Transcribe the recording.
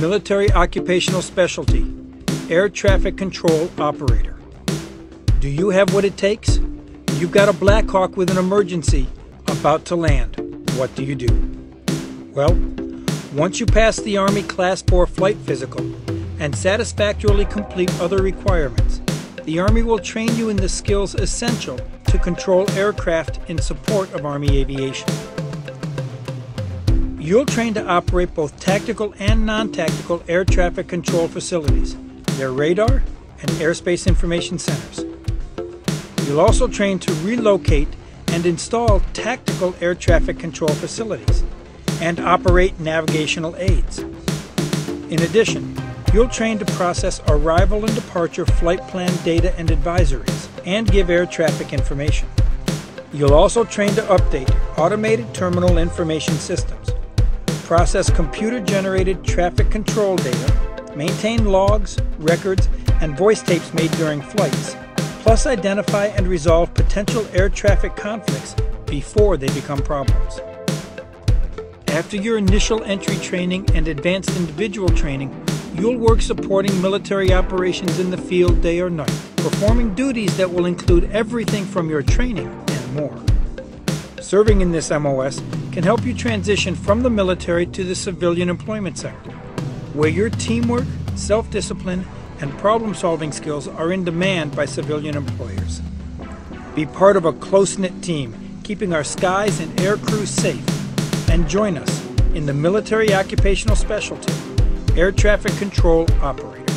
Military Occupational Specialty Air Traffic Control Operator. Do you have what it takes? You've got a Black Hawk with an emergency about to land. What do you do? Well, once you pass the Army Class 4 flight physical and satisfactorily complete other requirements, the Army will train you in the skills essential to control aircraft in support of Army aviation. You'll train to operate both tactical and non-tactical air traffic control facilities, their radar and airspace information centers. You'll also train to relocate and install tactical air traffic control facilities and operate navigational aids. In addition, you'll train to process arrival and departure flight plan data and advisories and give air traffic information. You'll also train to update automated terminal information systems process computer-generated traffic control data, maintain logs, records, and voice tapes made during flights, plus identify and resolve potential air traffic conflicts before they become problems. After your initial entry training and advanced individual training, you'll work supporting military operations in the field day or night, performing duties that will include everything from your training and more. Serving in this MOS can help you transition from the military to the civilian employment sector, where your teamwork, self discipline, and problem solving skills are in demand by civilian employers. Be part of a close knit team, keeping our skies and air crews safe, and join us in the Military Occupational Specialty Air Traffic Control Operator.